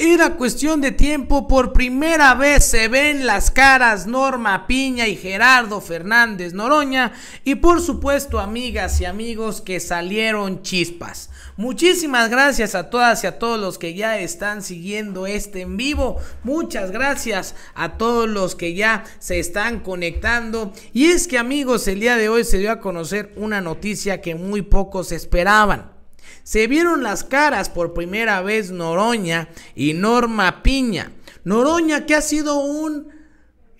Era cuestión de tiempo, por primera vez se ven las caras Norma Piña y Gerardo Fernández Noroña y por supuesto amigas y amigos que salieron chispas. Muchísimas gracias a todas y a todos los que ya están siguiendo este en vivo. Muchas gracias a todos los que ya se están conectando. Y es que amigos, el día de hoy se dio a conocer una noticia que muy pocos esperaban. Se vieron las caras por primera vez Noroña y Norma Piña. Noroña que ha sido un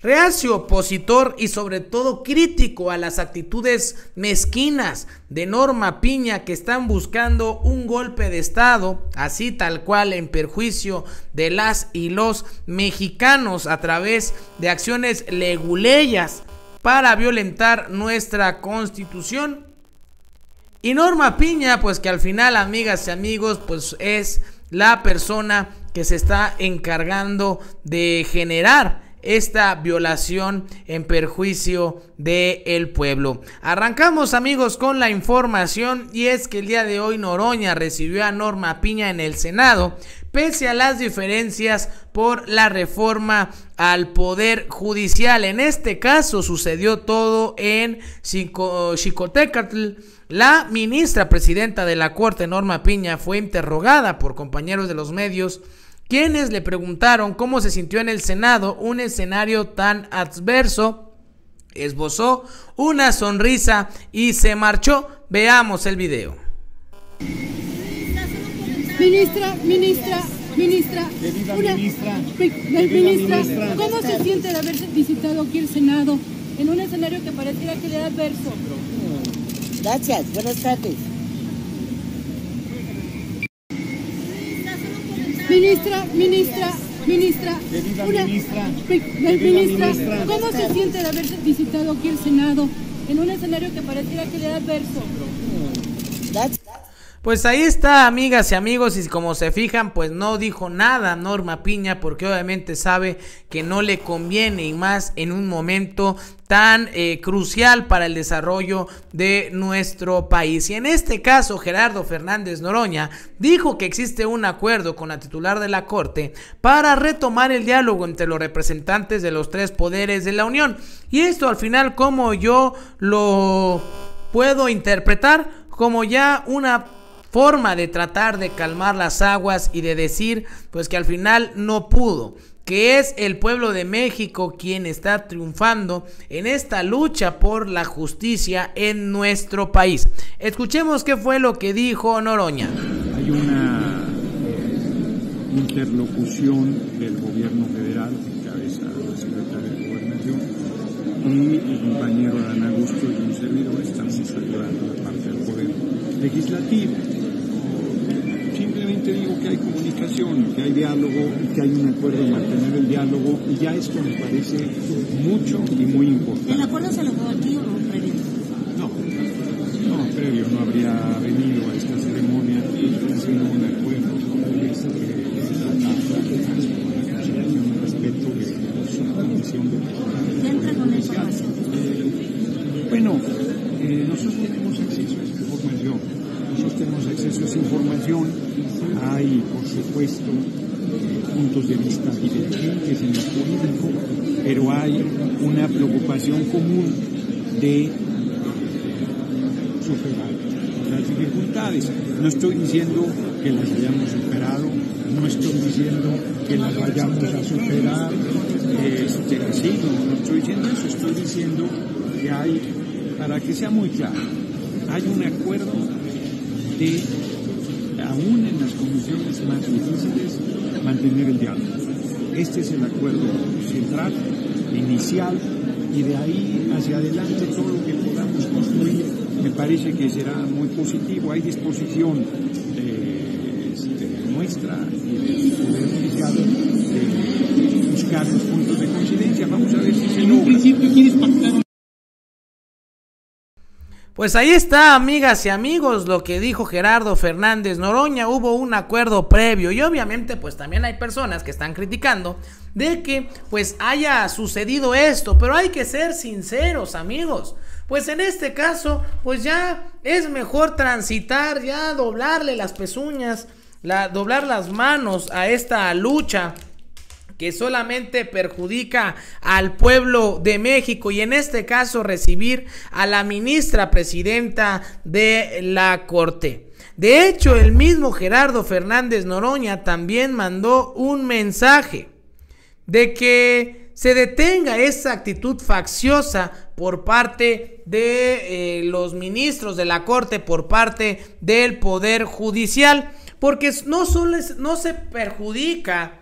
reacio opositor y sobre todo crítico a las actitudes mezquinas de Norma Piña que están buscando un golpe de Estado, así tal cual en perjuicio de las y los mexicanos a través de acciones leguleyas para violentar nuestra constitución y Norma Piña, pues que al final, amigas y amigos, pues es la persona que se está encargando de generar esta violación en perjuicio del el pueblo. Arrancamos amigos con la información y es que el día de hoy Noroña recibió a Norma Piña en el Senado pese a las diferencias por la reforma al poder judicial. En este caso sucedió todo en Xicotecatl la ministra presidenta de la Corte, Norma Piña, fue interrogada por compañeros de los medios, quienes le preguntaron cómo se sintió en el Senado un escenario tan adverso. Esbozó una sonrisa y se marchó. Veamos el video. Ministra, ministra, ministra, una, ministra, ministra, ¿cómo se siente de haber visitado aquí el Senado en un escenario que pareciera que le da adverso? Gracias, buenas tardes. Ministra, ministra, ministra, una, ministra, ministra, ¿cómo se siente de haber visitado aquí el Senado en un escenario que pareciera que le da adverso? Pues ahí está, amigas y amigos, y como se fijan, pues no dijo nada Norma Piña, porque obviamente sabe que no le conviene, y más en un momento tan eh, crucial para el desarrollo de nuestro país. Y en este caso, Gerardo Fernández Noroña dijo que existe un acuerdo con la titular de la Corte para retomar el diálogo entre los representantes de los tres poderes de la Unión. Y esto al final, como yo lo puedo interpretar, como ya una forma de tratar de calmar las aguas y de decir pues que al final no pudo que es el pueblo de México quien está triunfando en esta lucha por la justicia en nuestro país. Escuchemos qué fue lo que dijo Noroña. Hay una interlocución del gobierno federal, cabeza la secretaria de Gobernación, y el compañero Dan Augusto y un servidor estamos ayudando la parte del poder legislativo simplemente digo que hay comunicación, que hay diálogo y que hay un acuerdo de mantener el diálogo y ya esto me parece mucho y muy importante. ¿El acuerdo se logró aquí o no previo? No, no, previo, no habría venido a esta ceremonia haciendo un acuerdo este, respeto de su condición de ¿Qué entregó la información? Bueno, eh, nosotros tenemos acceso a esta información tenemos acceso a esa información. Hay, por supuesto, puntos de vista divergentes en el jurídico, pero hay una preocupación común de superar las dificultades. No estoy diciendo que las hayamos superado, no estoy diciendo que las vayamos a superar, este, sí, no, no estoy diciendo eso, estoy diciendo que hay, para que sea muy claro, hay un acuerdo de, aún en las condiciones más difíciles, mantener el diálogo. Este es el acuerdo central, inicial, y de ahí hacia adelante todo lo que podamos construir me parece que será muy positivo. Hay disposición de, este, nuestra y del Poder Judicial de buscar los puntos de coincidencia. Pues ahí está, amigas y amigos, lo que dijo Gerardo Fernández Noroña. Hubo un acuerdo previo y obviamente pues también hay personas que están criticando de que pues haya sucedido esto. Pero hay que ser sinceros, amigos. Pues en este caso pues ya es mejor transitar, ya doblarle las pezuñas la, doblar las manos a esta lucha que solamente perjudica al pueblo de México y en este caso recibir a la ministra presidenta de la Corte. De hecho, el mismo Gerardo Fernández Noroña también mandó un mensaje de que se detenga esa actitud facciosa por parte de eh, los ministros de la Corte, por parte del Poder Judicial, porque no solo no se perjudica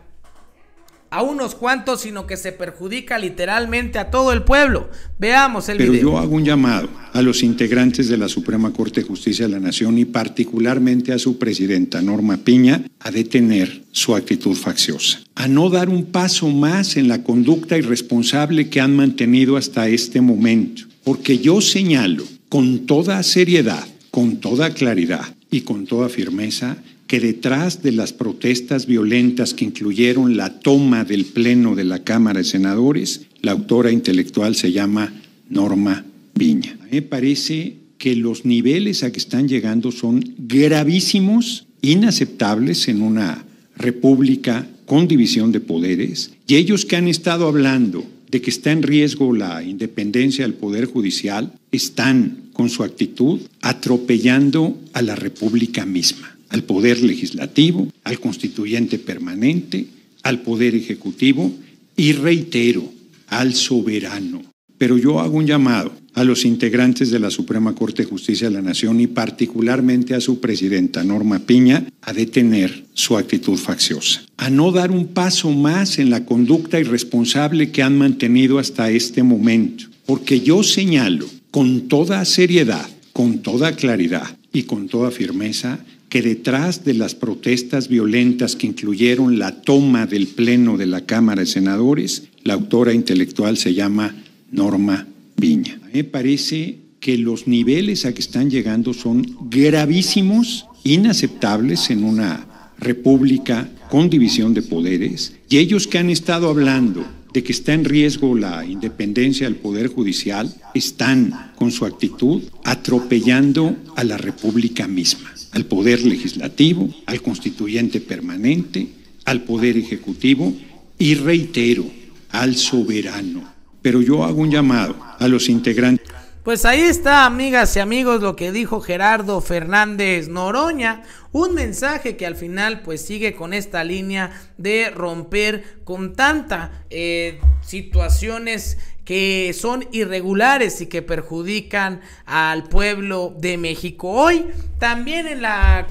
a unos cuantos, sino que se perjudica literalmente a todo el pueblo. Veamos el Pero video. yo hago un llamado a los integrantes de la Suprema Corte de Justicia de la Nación y particularmente a su presidenta Norma Piña a detener su actitud facciosa, a no dar un paso más en la conducta irresponsable que han mantenido hasta este momento, porque yo señalo con toda seriedad, con toda claridad y con toda firmeza que detrás de las protestas violentas que incluyeron la toma del Pleno de la Cámara de Senadores, la autora intelectual se llama Norma Viña. me parece que los niveles a que están llegando son gravísimos, inaceptables en una república con división de poderes, y ellos que han estado hablando de que está en riesgo la independencia del Poder Judicial, están con su actitud atropellando a la República misma al Poder Legislativo, al Constituyente Permanente, al Poder Ejecutivo y reitero, al soberano. Pero yo hago un llamado a los integrantes de la Suprema Corte de Justicia de la Nación y particularmente a su presidenta Norma Piña a detener su actitud facciosa, a no dar un paso más en la conducta irresponsable que han mantenido hasta este momento, porque yo señalo con toda seriedad, con toda claridad y con toda firmeza que detrás de las protestas violentas que incluyeron la toma del Pleno de la Cámara de Senadores, la autora intelectual se llama Norma Viña. me parece que los niveles a que están llegando son gravísimos, inaceptables en una república con división de poderes, y ellos que han estado hablando de que está en riesgo la independencia del Poder Judicial, están con su actitud atropellando a la República misma al Poder Legislativo, al Constituyente Permanente, al Poder Ejecutivo y reitero, al soberano. Pero yo hago un llamado a los integrantes. Pues ahí está, amigas y amigos, lo que dijo Gerardo Fernández Noroña, un mensaje que al final pues sigue con esta línea de romper con tanta eh, situaciones que son irregulares y que perjudican al pueblo de México. Hoy también en la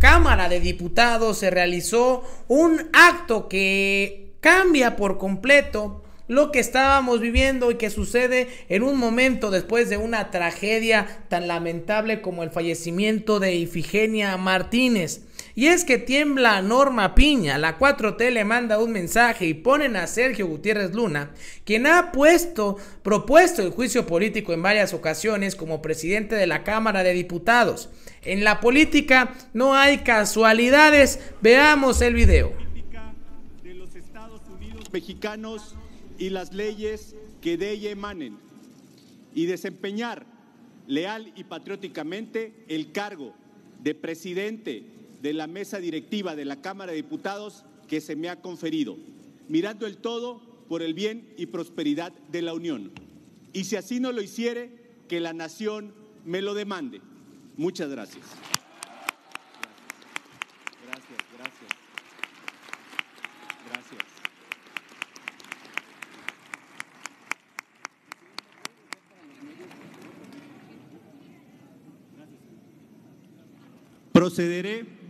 Cámara de Diputados se realizó un acto que cambia por completo lo que estábamos viviendo y que sucede en un momento después de una tragedia tan lamentable como el fallecimiento de Ifigenia Martínez. Y es que tiembla Norma Piña, la 4T le manda un mensaje y ponen a Sergio Gutiérrez Luna, quien ha puesto, propuesto el juicio político en varias ocasiones como presidente de la Cámara de Diputados. En la política no hay casualidades. Veamos el video. De los Estados Unidos mexicanos y las leyes que de ella emanen y desempeñar leal y patrióticamente el cargo de presidente de la mesa directiva de la Cámara de Diputados que se me ha conferido, mirando el todo por el bien y prosperidad de la Unión. Y si así no lo hiciere, que la nación me lo demande. Muchas gracias. Gracias, gracias. Gracias. Procederé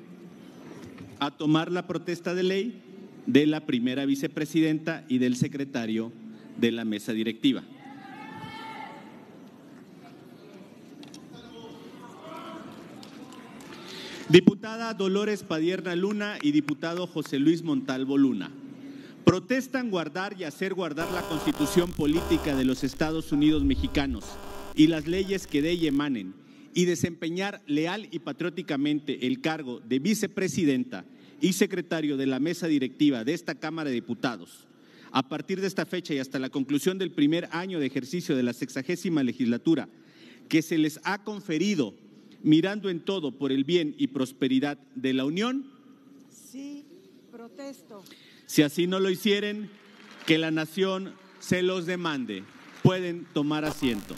a tomar la protesta de ley de la primera vicepresidenta y del secretario de la mesa directiva. Diputada Dolores Padierna Luna y diputado José Luis Montalvo Luna. Protestan guardar y hacer guardar la constitución política de los Estados Unidos mexicanos y las leyes que de ella emanen y desempeñar leal y patrióticamente el cargo de vicepresidenta y secretario de la mesa directiva de esta Cámara de Diputados. A partir de esta fecha y hasta la conclusión del primer año de ejercicio de la sexagésima legislatura, que se les ha conferido mirando en todo por el bien y prosperidad de la Unión, Sí, protesto. Si así no lo hicieren, que la nación se los demande. Pueden tomar asiento.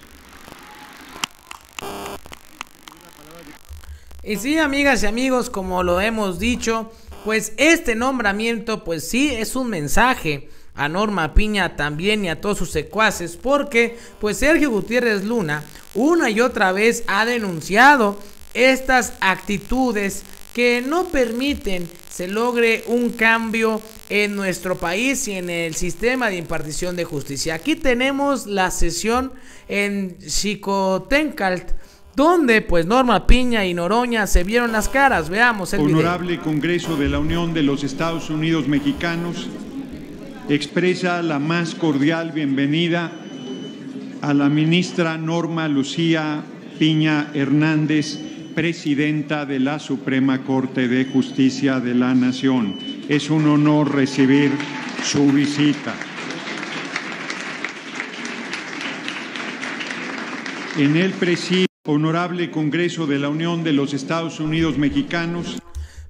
Y sí, amigas y amigos, como lo hemos dicho, pues este nombramiento, pues sí, es un mensaje a Norma Piña también y a todos sus secuaces, porque pues Sergio Gutiérrez Luna una y otra vez ha denunciado estas actitudes que no permiten se logre un cambio en nuestro país y en el sistema de impartición de justicia. Aquí tenemos la sesión en Xicotencalt donde pues Norma Piña y Noroña se vieron las caras. Veamos el Honorable Congreso de la Unión de los Estados Unidos Mexicanos expresa la más cordial bienvenida a la ministra Norma Lucía Piña Hernández, presidenta de la Suprema Corte de Justicia de la Nación. Es un honor recibir su visita. En el presidio Honorable Congreso de la Unión de los Estados Unidos Mexicanos.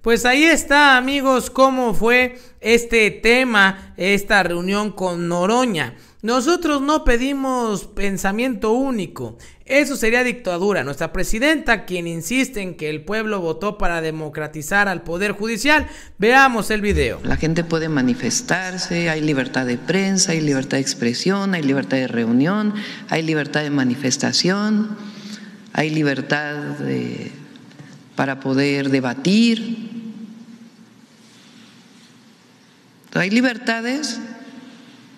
Pues ahí está, amigos, cómo fue este tema, esta reunión con Noroña. Nosotros no pedimos pensamiento único, eso sería dictadura. Nuestra presidenta, quien insiste en que el pueblo votó para democratizar al Poder Judicial, veamos el video. La gente puede manifestarse, hay libertad de prensa, hay libertad de expresión, hay libertad de reunión, hay libertad de manifestación hay libertad para poder debatir. Hay libertades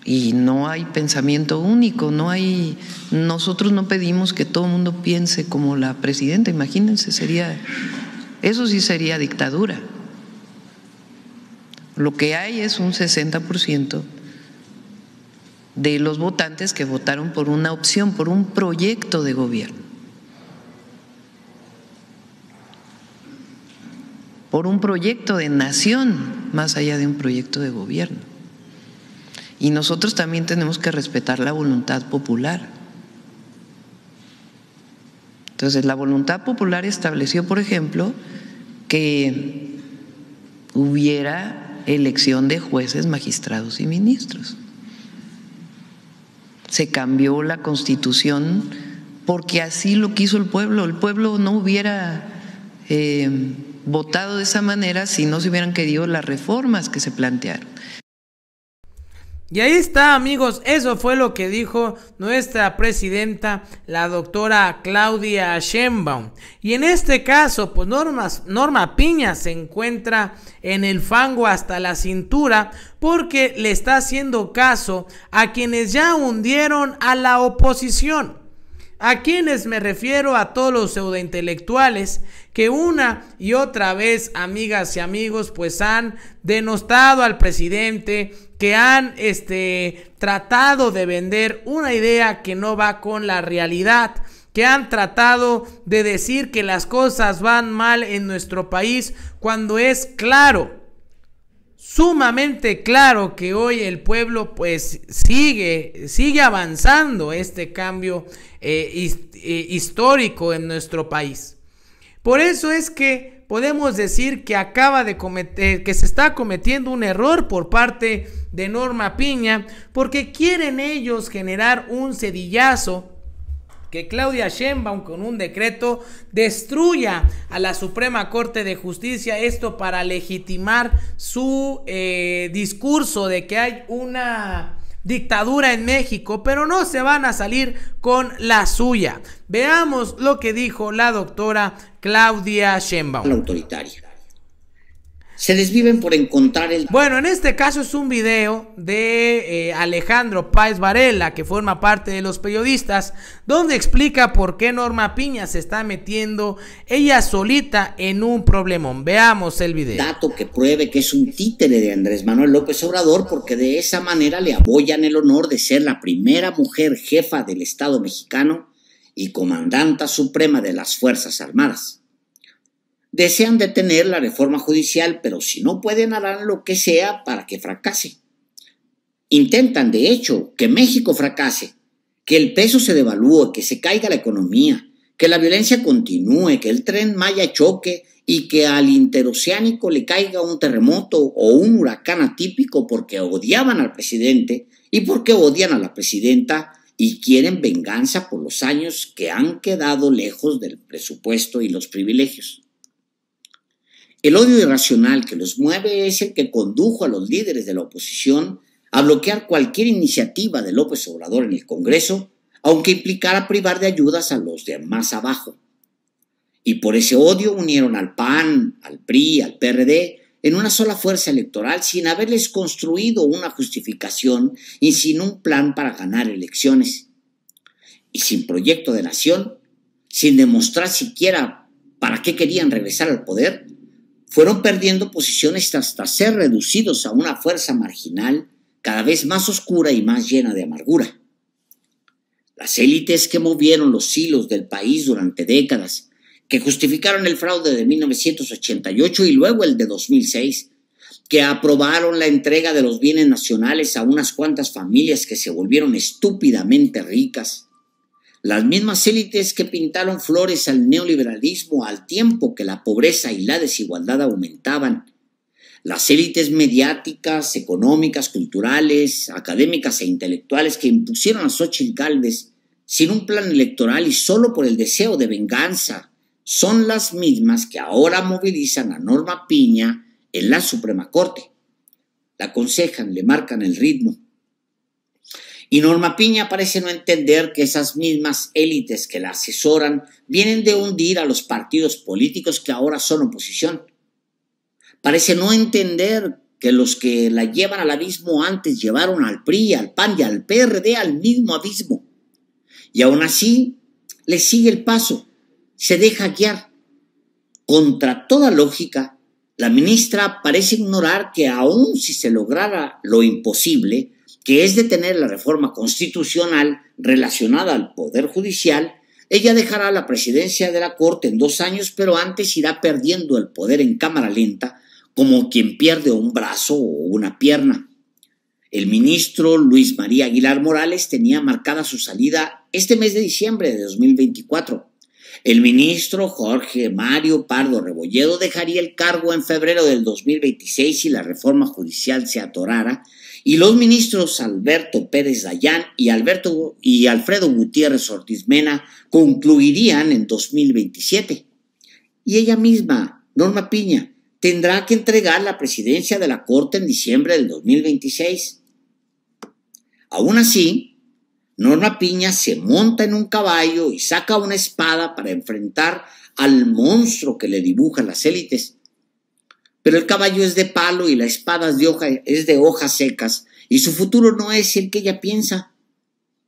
y no hay pensamiento único, no hay nosotros no pedimos que todo el mundo piense como la presidenta, imagínense, sería eso sí sería dictadura. Lo que hay es un 60% de los votantes que votaron por una opción, por un proyecto de gobierno. Por un proyecto de nación más allá de un proyecto de gobierno. Y nosotros también tenemos que respetar la voluntad popular. Entonces, la voluntad popular estableció, por ejemplo, que hubiera elección de jueces, magistrados y ministros. Se cambió la constitución porque así lo quiso el pueblo. El pueblo no hubiera... Eh, votado de esa manera si no se hubieran querido las reformas que se plantearon. Y ahí está, amigos, eso fue lo que dijo nuestra presidenta, la doctora Claudia Sheinbaum. Y en este caso, pues Norma, Norma Piña se encuentra en el fango hasta la cintura porque le está haciendo caso a quienes ya hundieron a la oposición. A quienes me refiero a todos los pseudointelectuales que una y otra vez, amigas y amigos, pues han denostado al presidente, que han este, tratado de vender una idea que no va con la realidad que han tratado de decir que las cosas van mal en nuestro país cuando es claro sumamente claro que hoy el pueblo pues sigue, sigue avanzando este cambio eh, eh, histórico en nuestro país. Por eso es que podemos decir que acaba de cometer, que se está cometiendo un error por parte de Norma Piña, porque quieren ellos generar un cedillazo que Claudia Sheinbaum con un decreto destruya a la Suprema Corte de Justicia, esto para legitimar su eh, discurso de que hay una dictadura en México, pero no se van a salir con la suya. Veamos lo que dijo la doctora Claudia Sheinbaum. Autoritaria se desviven por encontrar el... Bueno, en este caso es un video de eh, Alejandro Páez Varela, que forma parte de los periodistas, donde explica por qué Norma Piña se está metiendo ella solita en un problemón. Veamos el video. Dato que pruebe que es un títere de Andrés Manuel López Obrador, porque de esa manera le apoyan el honor de ser la primera mujer jefa del Estado mexicano y comandanta suprema de las Fuerzas Armadas desean detener la reforma judicial, pero si no pueden harán lo que sea para que fracase. Intentan, de hecho, que México fracase, que el peso se devalúe, que se caiga la economía, que la violencia continúe, que el tren Maya choque y que al interoceánico le caiga un terremoto o un huracán atípico porque odiaban al presidente y porque odian a la presidenta y quieren venganza por los años que han quedado lejos del presupuesto y los privilegios. El odio irracional que los mueve es el que condujo a los líderes de la oposición a bloquear cualquier iniciativa de López Obrador en el Congreso, aunque implicara privar de ayudas a los de más abajo. Y por ese odio unieron al PAN, al PRI, al PRD en una sola fuerza electoral sin haberles construido una justificación y sin un plan para ganar elecciones. Y sin proyecto de nación, sin demostrar siquiera para qué querían regresar al poder, fueron perdiendo posiciones hasta ser reducidos a una fuerza marginal cada vez más oscura y más llena de amargura. Las élites que movieron los hilos del país durante décadas, que justificaron el fraude de 1988 y luego el de 2006, que aprobaron la entrega de los bienes nacionales a unas cuantas familias que se volvieron estúpidamente ricas, las mismas élites que pintaron flores al neoliberalismo al tiempo que la pobreza y la desigualdad aumentaban, las élites mediáticas, económicas, culturales, académicas e intelectuales que impusieron a Xochitl Gálvez sin un plan electoral y solo por el deseo de venganza son las mismas que ahora movilizan a Norma Piña en la Suprema Corte. La aconsejan, le marcan el ritmo. Y Norma Piña parece no entender que esas mismas élites que la asesoran vienen de hundir a los partidos políticos que ahora son oposición. Parece no entender que los que la llevan al abismo antes llevaron al PRI, al PAN y al PRD al mismo abismo. Y aún así le sigue el paso se deja guiar. Contra toda lógica, la ministra parece ignorar que aun si se lograra lo imposible, que es detener la reforma constitucional relacionada al Poder Judicial, ella dejará la presidencia de la Corte en dos años, pero antes irá perdiendo el poder en cámara lenta, como quien pierde un brazo o una pierna. El ministro Luis María Aguilar Morales tenía marcada su salida este mes de diciembre de 2024. El ministro Jorge Mario Pardo Rebolledo dejaría el cargo en febrero del 2026 si la reforma judicial se atorara y los ministros Alberto Pérez Dayán y, Alberto, y Alfredo Gutiérrez Ortiz Mena concluirían en 2027. Y ella misma, Norma Piña, tendrá que entregar la presidencia de la Corte en diciembre del 2026. Aún así, Norma Piña se monta en un caballo y saca una espada para enfrentar al monstruo que le dibujan las élites. Pero el caballo es de palo y la espada es de, hojas secas y su futuro no es el que ella piensa.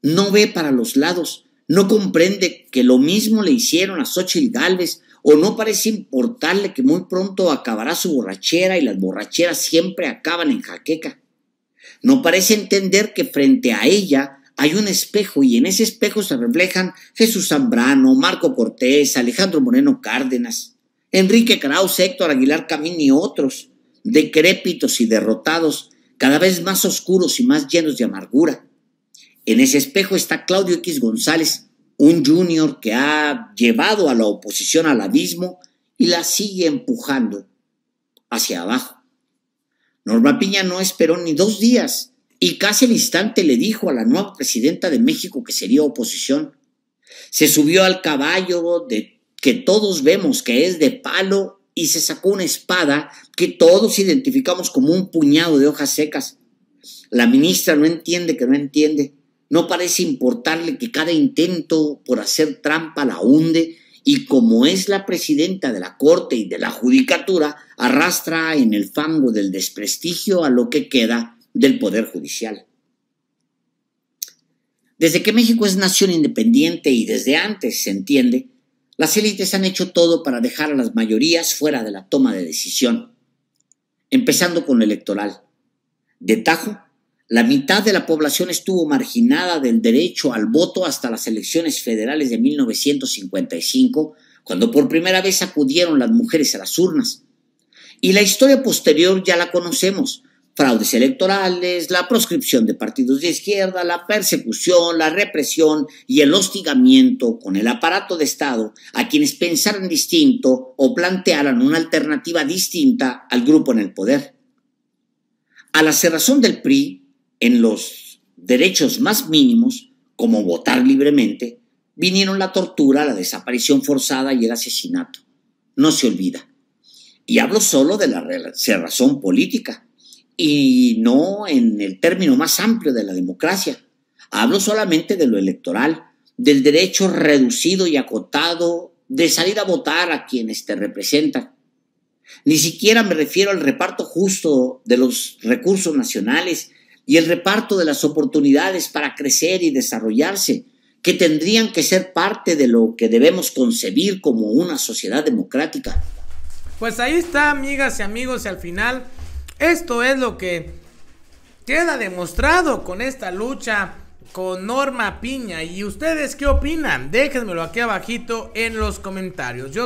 No ve para los lados, no comprende que lo mismo le hicieron a Xochitl Galvez o no parece importarle que muy pronto acabará su borrachera y las borracheras siempre acaban en jaqueca. No parece entender que frente a ella hay un espejo y en ese espejo se reflejan Jesús Zambrano, Marco Cortés, Alejandro Moreno Cárdenas, Enrique Kraus, Héctor Aguilar Camín y otros, decrépitos y derrotados, cada vez más oscuros y más llenos de amargura. En ese espejo está Claudio X González, un junior que ha llevado a la oposición al abismo y la sigue empujando hacia abajo. Norma Piña no esperó ni dos días y casi al instante le dijo a la nueva presidenta de México que sería oposición. Se subió al caballo de que todos vemos que es de palo y se sacó una espada que todos identificamos como un puñado de hojas secas. La ministra no entiende que no entiende. No parece importarle que cada intento por hacer trampa la hunde y como es la presidenta de la Corte y de la Judicatura, arrastra en el fango del desprestigio a lo que queda del Poder Judicial. Desde que México es nación independiente y desde antes se entiende, las élites han hecho todo para dejar a las mayorías fuera de la toma de decisión, empezando con lo electoral. De tajo, la mitad de la población estuvo marginada del derecho al voto hasta las elecciones federales de 1955, cuando por primera vez acudieron las mujeres a las urnas. Y la historia posterior ya la conocemos, fraudes electorales, la proscripción de partidos de izquierda, la persecución, la represión y el hostigamiento con el aparato de Estado a quienes pensaran distinto o plantearan una alternativa distinta al grupo en el poder. A la cerrazón del PRI en los derechos más mínimos, como votar libremente, vinieron la tortura, la desaparición forzada y el asesinato. No se olvida. Y hablo solo de la cerrazón política y no en el término más amplio de la democracia. Hablo solamente de lo electoral, del derecho reducido y acotado de salir a votar a quienes te representan. Ni siquiera me refiero al reparto justo de los recursos nacionales y el reparto de las oportunidades para crecer y desarrollarse, que tendrían que ser parte de lo que debemos concebir como una sociedad democrática. Pues ahí está, amigas y amigos, y al final esto es lo que queda demostrado con esta lucha con Norma Piña. ¿Y ustedes qué opinan? Déjenmelo aquí abajito en los comentarios. Yo